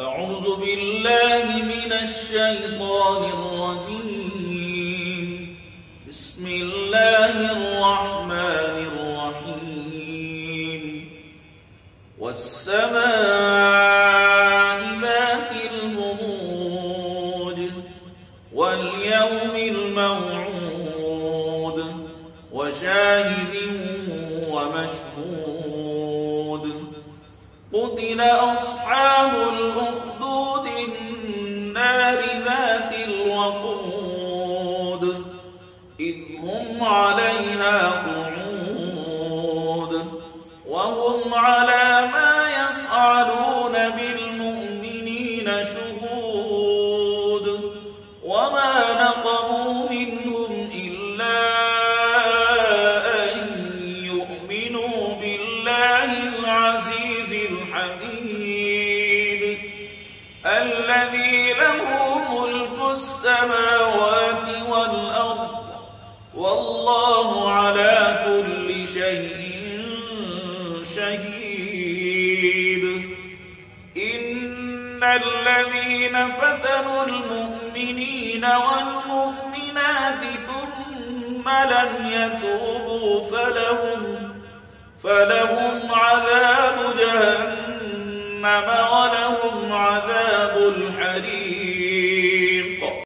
أعوذ بالله من الشيطان الرجيم. بسم الله الرحمن الرحيم. والسماء ذات البروج واليوم الموعود وشاهد ومشهود. قتل أصحاب الأخدود النار ذات الوقود إذ هم عليها قعود وهم على ما يفعلون بالمؤمنين شهود وما نقموا منهم إلا أن يؤمنوا بالله العزيز الحميد الذي له ملك السماوات والأرض والله على كل شيء شهيد. إن الذين فتنوا المؤمنين والمؤمنات ثم لم يتوبوا فلهم فلهم عذاب جهنم. جهنم ولهم عذاب الحريق